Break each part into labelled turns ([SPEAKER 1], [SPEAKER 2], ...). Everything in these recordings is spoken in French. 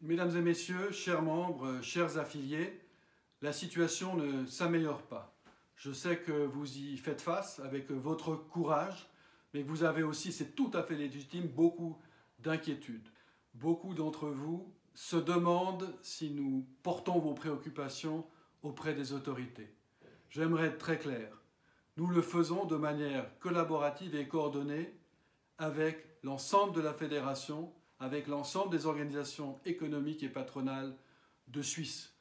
[SPEAKER 1] Mesdames et messieurs, chers membres, chers affiliés, la situation ne s'améliore pas. Je sais que vous y faites face avec votre courage, mais vous avez aussi, c'est tout à fait légitime, beaucoup d'inquiétudes. Beaucoup d'entre vous se demandent si nous portons vos préoccupations auprès des autorités. J'aimerais être très clair. Nous le faisons de manière collaborative et coordonnée avec l'ensemble de la fédération, avec l'ensemble des organisations économiques et patronales de Suisse.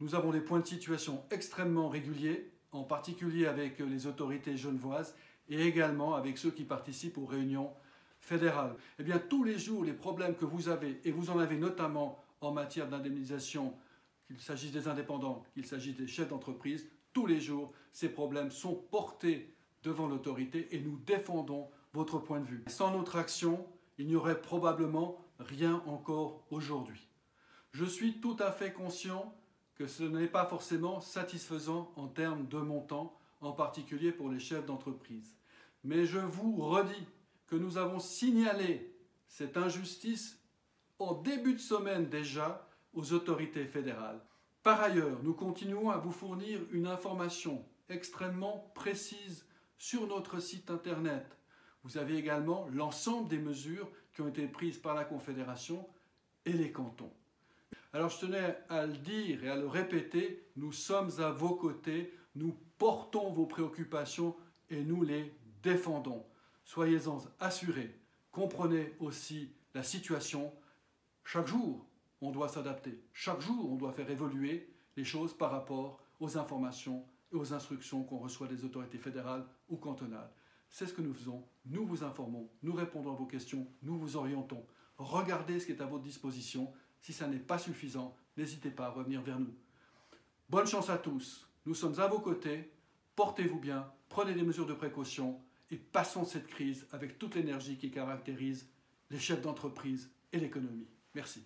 [SPEAKER 1] Nous avons des points de situation extrêmement réguliers, en particulier avec les autorités genevoises et également avec ceux qui participent aux réunions fédérales. Eh bien, tous les jours, les problèmes que vous avez, et vous en avez notamment en matière d'indemnisation, qu'il s'agisse des indépendants, qu'il s'agisse des chefs d'entreprise, tous les jours, ces problèmes sont portés devant l'autorité et nous défendons votre point de vue. Sans notre action, il n'y aurait probablement rien encore aujourd'hui. Je suis tout à fait conscient que ce n'est pas forcément satisfaisant en termes de montant, en particulier pour les chefs d'entreprise. Mais je vous redis que nous avons signalé cette injustice en début de semaine déjà aux autorités fédérales. Par ailleurs, nous continuons à vous fournir une information extrêmement précise sur notre site internet. Vous avez également l'ensemble des mesures qui ont été prises par la Confédération et les cantons. Alors je tenais à le dire et à le répéter, nous sommes à vos côtés, nous portons vos préoccupations et nous les défendons. Soyez-en assurés. Comprenez aussi la situation. Chaque jour, on doit s'adapter. Chaque jour, on doit faire évoluer les choses par rapport aux informations et aux instructions qu'on reçoit des autorités fédérales ou cantonales. C'est ce que nous faisons. Nous vous informons, nous répondons à vos questions, nous vous orientons. Regardez ce qui est à votre disposition. Si ça n'est pas suffisant, n'hésitez pas à revenir vers nous. Bonne chance à tous. Nous sommes à vos côtés. Portez-vous bien, prenez des mesures de précaution et passons cette crise avec toute l'énergie qui caractérise les chefs d'entreprise et l'économie. Merci.